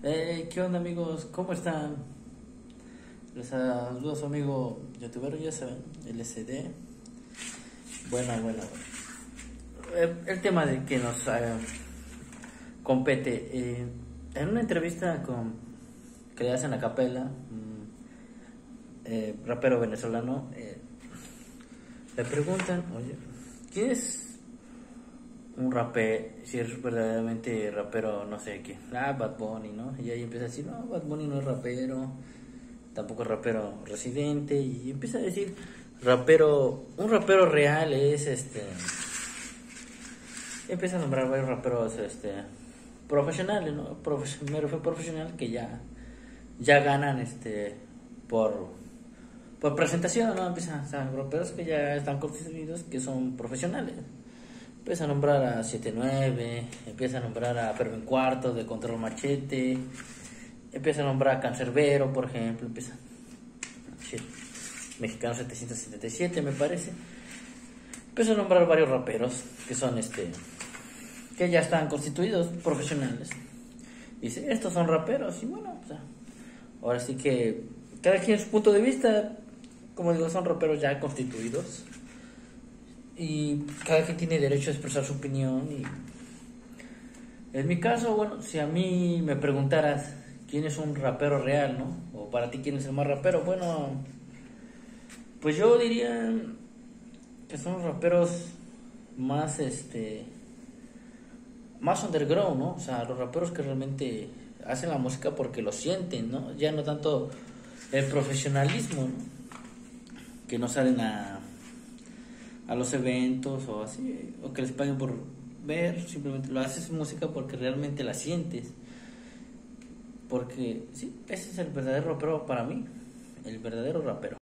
Hey, ¿qué onda amigos? ¿Cómo están? Les saludo a su amigo youtuber, ya saben, LSD. Bueno, bueno, el, el tema de que nos eh, compete. eh, en una entrevista con que le hacen a Capela, un, eh, rapero venezolano, le preguntan, oye, ¿quién es un rapero, si es verdaderamente rapero, no sé qué, ah, Bad Bunny, ¿no? Y ahí empieza a decir, no, Bad Bunny no es rapero, tampoco es rapero residente, y empieza a decir, rapero, un rapero real es este, empieza a nombrar varios raperos, este, profesionales, ¿no? Profe- me profesional que ya, ya ganan, este, por, por presentación, ¿no? Empiezan, o sea, raperos que ya están constituidos, que son profesionales. Empieza a nombrar a 79, empieza a nombrar a Fervin Cuarto de Control Machete, empieza a nombrar a Cancerbero, por ejemplo, empieza. Mexicano 777, me parece. Empieza a nombrar varios raperos que son este. que ya están constituidos, profesionales. Dice, estos son raperos, y bueno, o sea, ahora sí que cada quien su punto de vista, como digo, son raperos ya constituidos y cada quien tiene derecho a expresar su opinión y en mi caso, bueno, si a mí me preguntaras quién es un rapero real, ¿no? O para ti quién es el más rapero, bueno, pues yo diría que son los raperos más este más underground, ¿no? O sea, los raperos que realmente hacen la música porque lo sienten, ¿no? Ya no tanto el profesionalismo, ¿no? Que no salen a a los eventos o así, o que les paguen por ver, simplemente lo haces música porque realmente la sientes. Porque sí, ese es el verdadero rapero para mí, el verdadero rapero.